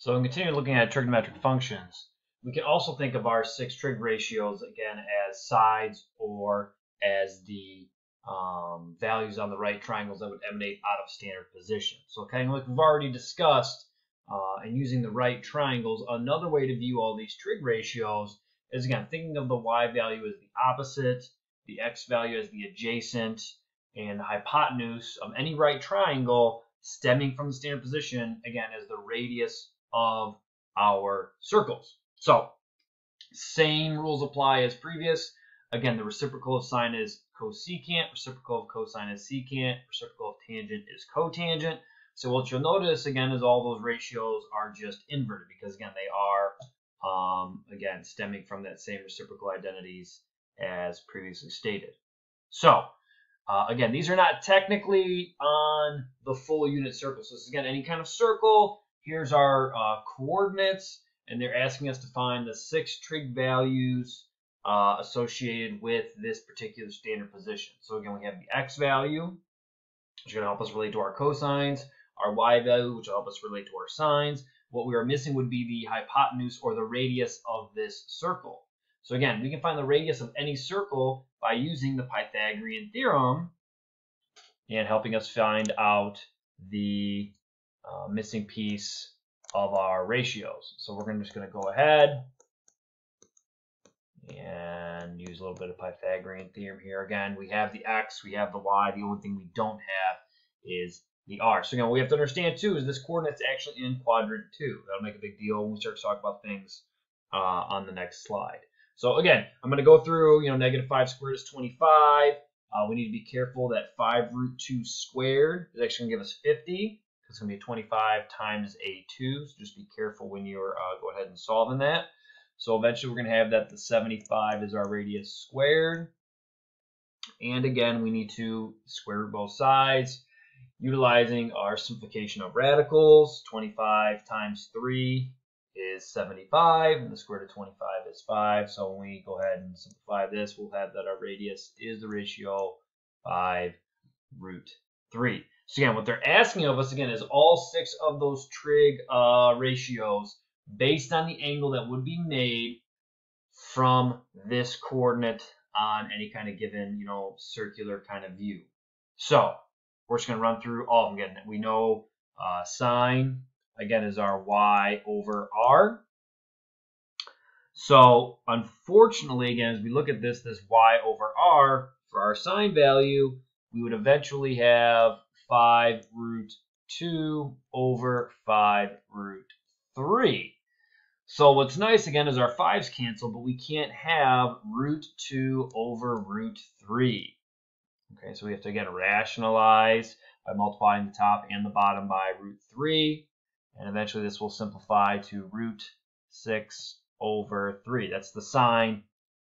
So in continuing looking at trigonometric functions, we can also think of our six trig ratios again as sides or as the um, values on the right triangles that would emanate out of standard position. So kind of like we've already discussed, uh, and using the right triangles, another way to view all these trig ratios is again thinking of the y value as the opposite, the x value as the adjacent, and the hypotenuse of any right triangle stemming from the standard position again as the radius of our circles. So same rules apply as previous. Again, the reciprocal of sine is cosecant, reciprocal of cosine is secant, reciprocal of tangent is cotangent. So what you'll notice again is all those ratios are just inverted because again they are um, again stemming from that same reciprocal identities as previously stated. So uh, again, these are not technically on the full unit circle. So this is again any kind of circle. Here's our uh, coordinates, and they're asking us to find the six trig values uh, associated with this particular standard position. So again, we have the x value, which is going to help us relate to our cosines, our y value, which will help us relate to our sines. What we are missing would be the hypotenuse or the radius of this circle. So again, we can find the radius of any circle by using the Pythagorean theorem and helping us find out the uh, missing piece of our ratios. So we're gonna, just going to go ahead and use a little bit of Pythagorean theorem here. Again, we have the x, we have the y. The only thing we don't have is the r. So again, what we have to understand too is this coordinate's actually in quadrant two. That'll make a big deal when we start to talk about things uh, on the next slide. So again, I'm going to go through, you know, negative 5 squared is 25. Uh, we need to be careful that 5 root 2 squared is actually going to give us 50 because it's going to be 25 times a 2. So just be careful when you're uh, go ahead and solving that. So eventually we're going to have that the 75 is our radius squared. And again, we need to square root both sides utilizing our simplification of radicals. 25 times 3 is 75, and the square root of 25 is 5. So when we go ahead and simplify this, we'll have that our radius is the ratio 5 root 3. So again, what they're asking of us, again, is all six of those trig uh, ratios based on the angle that would be made from this coordinate on any kind of given, you know, circular kind of view. So we're just going to run through all of them. Again, we know uh, sine, again, is our y over r. So unfortunately, again, as we look at this, this y over r, for our sine value, we would eventually have 5 root 2 over 5 root 3. So what's nice again is our 5's cancel, but we can't have root 2 over root 3. Okay, so we have to again rationalize by multiplying the top and the bottom by root 3. And eventually this will simplify to root 6 over 3. That's the sine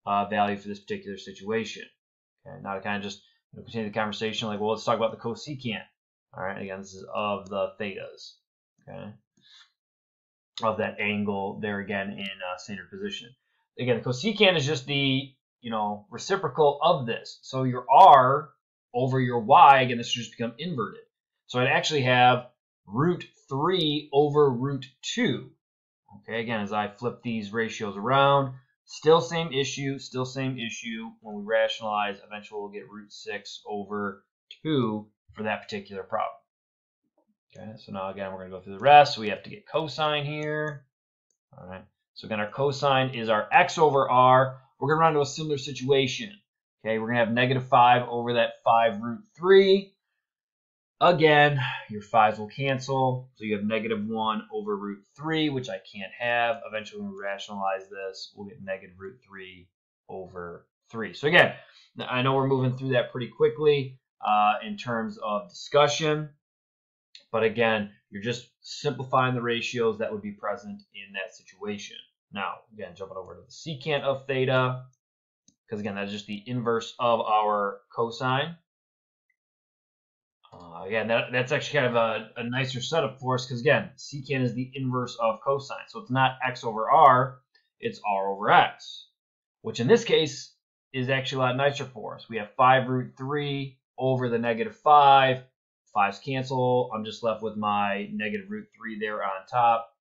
uh, value for this particular situation. Okay, now to kind of just continue the conversation, like, well, let's talk about the cosecant. All right, again, this is of the thetas. Okay, of that angle there again in uh, standard position. Again, the cosecant is just the you know reciprocal of this. So your r over your y, again, this should just become inverted. So I'd actually have root 3 over root 2. Okay, again, as I flip these ratios around, still same issue, still same issue. When we rationalize, eventually we'll get root 6 over 2 for that particular problem. Okay, so now again, we're going to go through the rest. We have to get cosine here. All right, so again, our cosine is our x over r. We're going to run into a similar situation. Okay, we're going to have negative 5 over that 5 root 3. Again, your 5s will cancel, so you have negative 1 over root 3, which I can't have. Eventually, when we rationalize this, we'll get negative root 3 over 3. So again, I know we're moving through that pretty quickly uh, in terms of discussion, but again, you're just simplifying the ratios that would be present in that situation. Now, again, jumping over to the secant of theta, because again, that's just the inverse of our cosine. Again, that, that's actually kind of a, a nicer setup for us because again, secant is the inverse of cosine. So it's not x over r, it's r over x, which in this case is actually a lot nicer for us. We have 5 root 3 over the negative 5. 5's cancel. I'm just left with my negative root 3 there on top.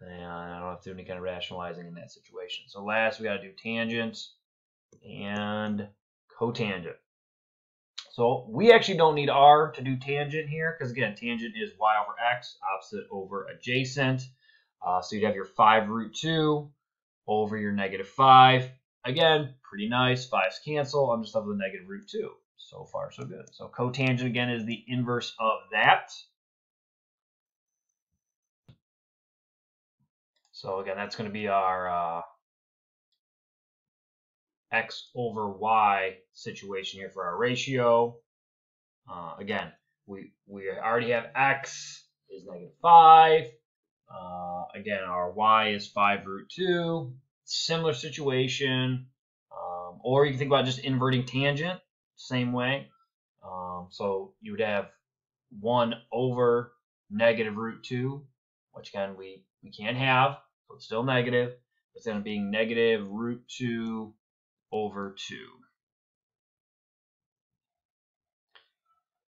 And I don't have to do any kind of rationalizing in that situation. So last we got to do tangent and cotangent. So we actually don't need r to do tangent here because again, tangent is y over x, opposite over adjacent. Uh, so you'd have your 5 root 2 over your negative 5. Again, pretty nice. 5's cancel. I'm just left with a negative root 2. So far, so good. So cotangent, again, is the inverse of that. So again, that's going to be our uh, x over y situation here for our ratio. Uh, again, we, we already have x is negative 5. Uh, again, our y is 5 root 2. Similar situation. Um, or you can think about just inverting tangent, same way. Um, so you would have 1 over negative root 2, which again we, we can't have, so it's still negative. It's going to be negative root 2 over 2.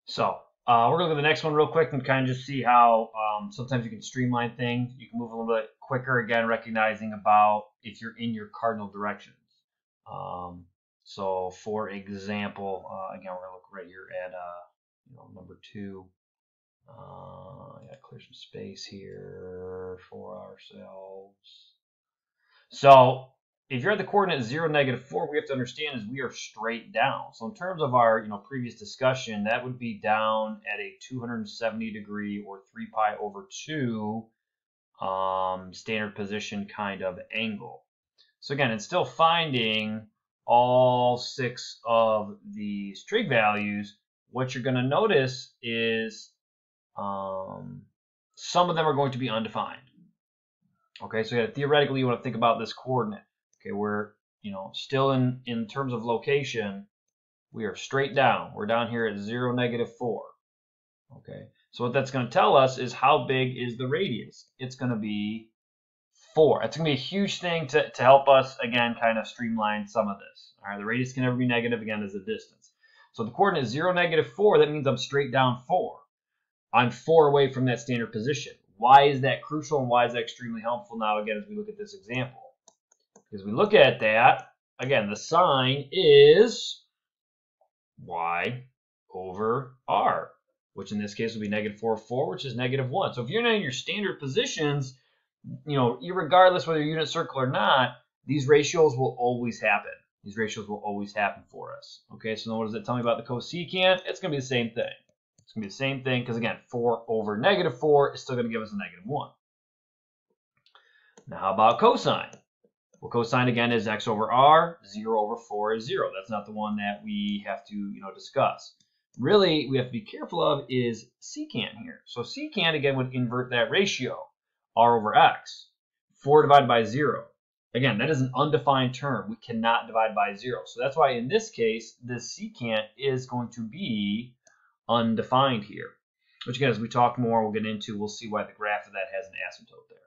So uh, we're going to look at the next one real quick and kind of just see how um, sometimes you can streamline things. You can move a little bit quicker, again, recognizing about if you're in your cardinal directions. Um, so for example, uh, again, we're going to look right here at uh, you know, number 2. Uh, yeah, clear some space here for ourselves. So if you're at the coordinate 0, negative 4, we have to understand is we are straight down. So in terms of our you know previous discussion, that would be down at a 270 degree or 3 pi over 2 um, standard position kind of angle. So again, it's still finding all six of these trig values. What you're going to notice is um, some of them are going to be undefined. Okay, so yeah, theoretically you want to think about this coordinate. Okay, we're, you know, still in, in terms of location, we are straight down. We're down here at 0, negative 4. Okay, so what that's going to tell us is how big is the radius. It's going to be 4. It's going to be a huge thing to, to help us, again, kind of streamline some of this. All right, the radius can never be negative, again, as a distance. So the coordinate is 0, negative 4. That means I'm straight down 4. I'm 4 away from that standard position. Why is that crucial and why is that extremely helpful now, again, as we look at this example? Because we look at that, again, the sine is y over r, which in this case will be negative 4, 4, which is negative 1. So if you're not in your standard positions, you know, regardless whether you're unit circle or not, these ratios will always happen. These ratios will always happen for us. Okay, so what does it tell me about the cosecant? It's going to be the same thing. It's going to be the same thing because, again, 4 over negative 4 is still going to give us a negative 1. Now, how about cosine? Well, cosine again is x over r. 0 over 4 is 0. That's not the one that we have to you know, discuss. Really, we have to be careful of is secant here. So secant, again, would invert that ratio, r over x. 4 divided by 0. Again, that is an undefined term. We cannot divide by 0. So that's why in this case, this secant is going to be undefined here. Which again, as we talk more, we'll get into, we'll see why the graph of that has an asymptote there.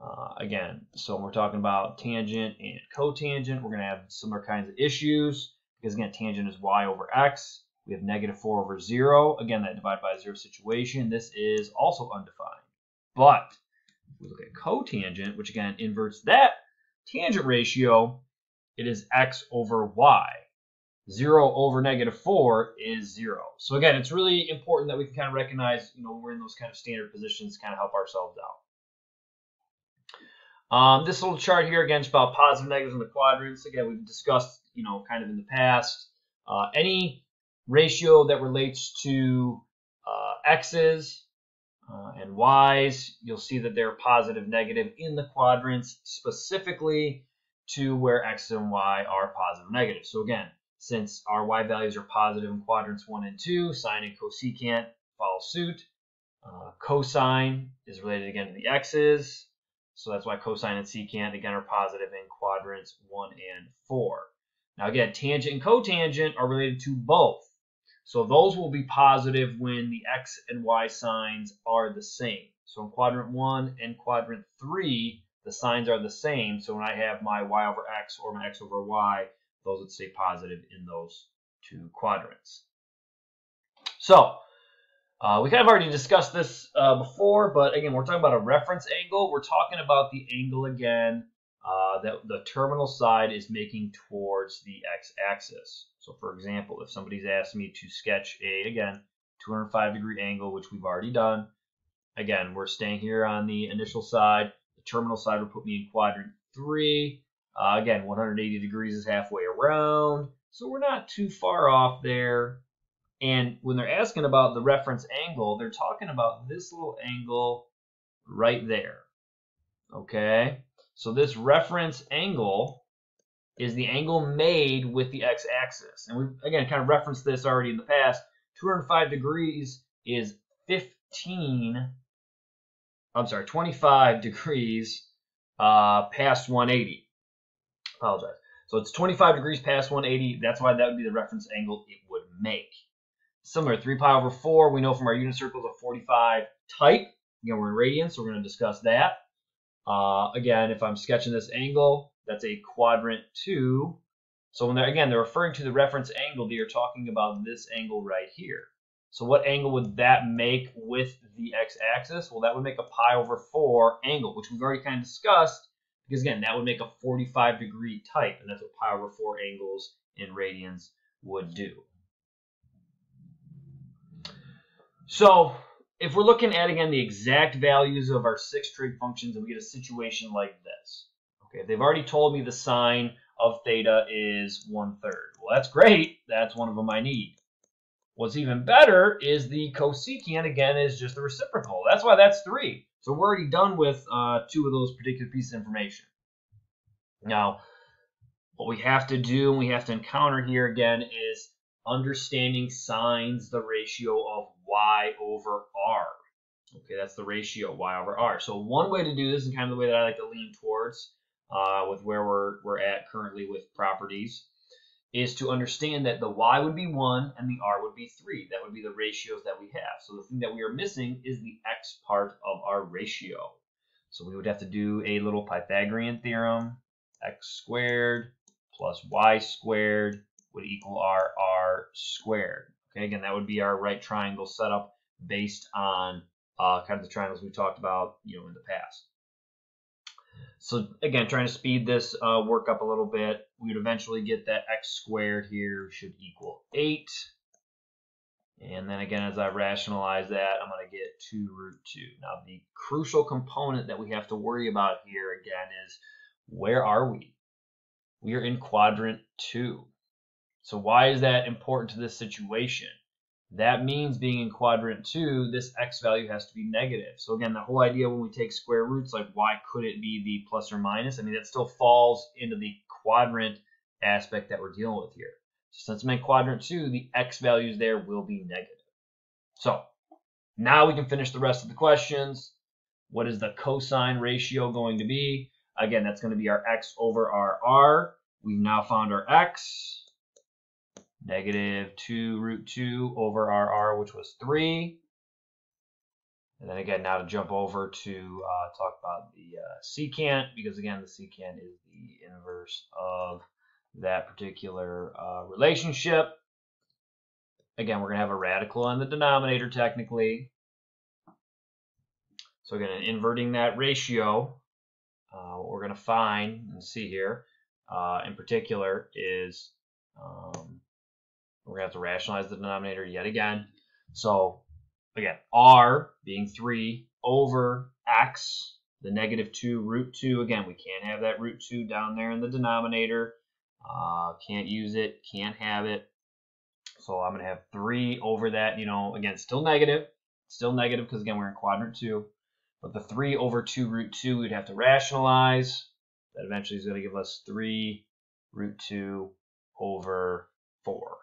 Uh, again, so we're talking about tangent and cotangent, we're going to have similar kinds of issues because again, tangent is y over x. We have negative 4 over 0. Again, that divide by 0 situation. This is also undefined. But if we look at cotangent, which again inverts that tangent ratio, it is x over y. 0 over negative 4 is 0. So again, it's really important that we can kind of recognize, you know, we're in those kind of standard positions kind of help ourselves out. Um, this little chart here, again, is about positive negatives in the quadrants. Again, we've discussed, you know, kind of in the past. Uh, any ratio that relates to uh, x's uh, and y's, you'll see that they're positive, negative in the quadrants, specifically to where x and y are positive, negative. So again, since our y values are positive in quadrants 1 and 2, sine and cosecant follow suit. Uh, cosine is related again to the x's. So that's why cosine and secant, again, are positive in quadrants 1 and 4. Now, again, tangent and cotangent are related to both. So those will be positive when the x and y signs are the same. So in quadrant 1 and quadrant 3, the signs are the same. So when I have my y over x or my x over y, those would stay positive in those two quadrants. So Uh, we kind of already discussed this uh, before, but again, we're talking about a reference angle. We're talking about the angle again uh, that the terminal side is making towards the x-axis. So for example, if somebody's asked me to sketch a, again, 205 degree angle, which we've already done, again, we're staying here on the initial side. The terminal side would put me in quadrant 3. Uh, again, 180 degrees is halfway around, so we're not too far off there. And when they're asking about the reference angle, they're talking about this little angle right there. Okay? So this reference angle is the angle made with the x-axis. And we've, again, kind of referenced this already in the past. 205 degrees is 15, I'm sorry, 25 degrees uh, past 180. Apologize. So it's 25 degrees past 180. That's why that would be the reference angle it would make. Similar, 3 pi over 4, we know from our unit circles of 45 type. Again, we're in radians, so we're going to discuss that. Uh, again, if I'm sketching this angle, that's a quadrant 2. So when they're, again, they're referring to the reference angle, they are talking about this angle right here. So what angle would that make with the x-axis? Well, that would make a pi over 4 angle, which we've already kind of discussed, because again, that would make a 45 degree type, and that's what pi over 4 angles in radians would do. So if we're looking at, again, the exact values of our six trig functions and we get a situation like this, okay, they've already told me the sine of theta is one third. Well, that's great. That's one of them I need. What's even better is the cosecant, again, is just the reciprocal. That's why that's three. So we're already done with uh, two of those particular pieces of information. Now, what we have to do and we have to encounter here again is understanding sines the ratio of y over r. Okay, that's the ratio y over r. So one way to do this, and kind of the way that I like to lean towards uh, with where we're, we're at currently with properties, is to understand that the y would be 1 and the r would be 3. That would be the ratios that we have. So the thing that we are missing is the x part of our ratio. So we would have to do a little Pythagorean theorem, x squared plus y squared would equal our r squared. Okay, again, that would be our right triangle setup based on uh, kind of the triangles we talked about, you know, in the past. So again, trying to speed this uh, work up a little bit, we would eventually get that x squared here should equal 8. And then again, as I rationalize that, I'm going to get 2 root 2. Now, the crucial component that we have to worry about here again is where are we? We are in quadrant 2. So why is that important to this situation? That means being in quadrant 2, this x value has to be negative. So again, the whole idea when we take square roots, like why could it be the plus or minus? I mean, that still falls into the quadrant aspect that we're dealing with here. So since I'm in quadrant 2, the x values there will be negative. So now we can finish the rest of the questions. What is the cosine ratio going to be? Again, that's going to be our x over our r. We've now found our x negative 2 root 2 over our r, which was 3. And then again, now to jump over to uh, talk about the uh, secant, because again, the secant is the inverse of that particular uh, relationship. Again, we're going to have a radical on the denominator technically. So again, inverting that ratio, uh, what we're going to find and see here uh, in particular is um, we're going to have to rationalize the denominator yet again. So again, r being 3 over x, the negative 2 root 2. Again, we can't have that root 2 down there in the denominator. Uh, can't use it, can't have it. So I'm going to have 3 over that, you know, again, still negative. Still negative because, again, we're in quadrant 2. But the 3 over 2 root 2 we'd have to rationalize. That eventually is going to give us 3 root 2 over 4.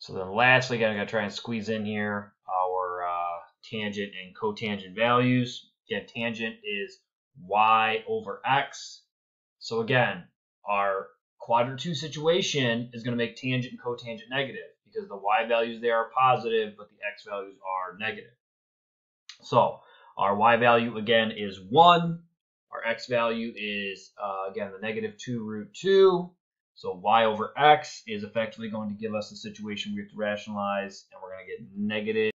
So then lastly, I'm going to try and squeeze in here our uh, tangent and cotangent values. Again, tangent is y over x. So again, our quadrant 2 situation is going to make tangent and cotangent negative because the y values there are positive, but the x values are negative. So our y value, again, is 1. Our x value is, uh, again, the negative 2 root 2. So y over x is effectively going to give us a situation we have to rationalize, and we're going to get negative